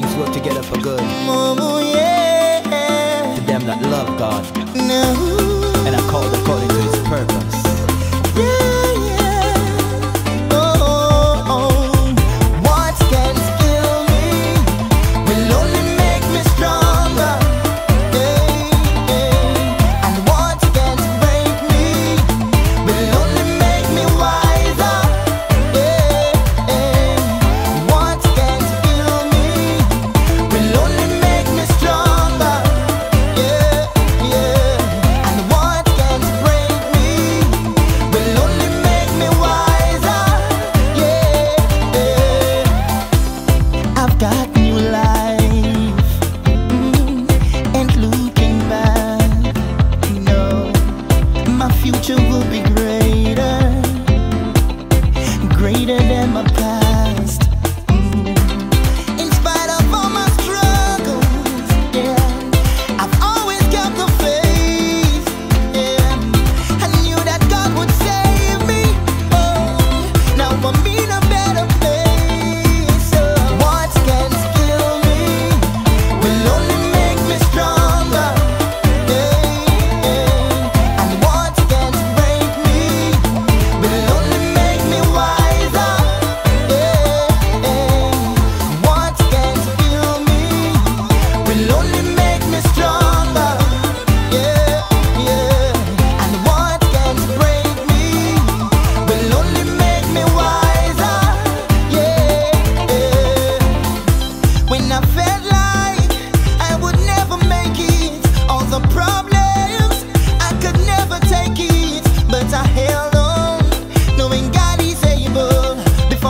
things work together for good. Mama, yeah. To them that love God. No. And I call according needed and my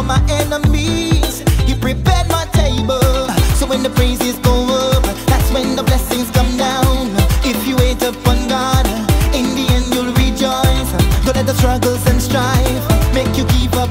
my enemies. He prepared my table. So when the praises go up, that's when the blessings come down. If you wait upon God, in the end you'll rejoice. Don't let the struggles and strife make you give up